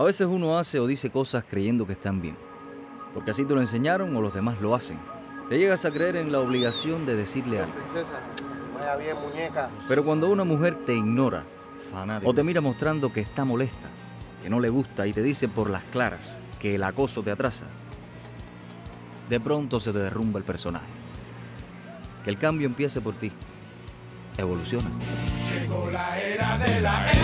A veces uno hace o dice cosas creyendo que están bien, porque así te lo enseñaron o los demás lo hacen. Te llegas a creer en la obligación de decirle algo. Pero cuando una mujer te ignora o te mira mostrando que está molesta, que no le gusta y te dice por las claras que el acoso te atrasa, de pronto se te derrumba el personaje. Que el cambio empiece por ti. Evoluciona. Llegó la era de la.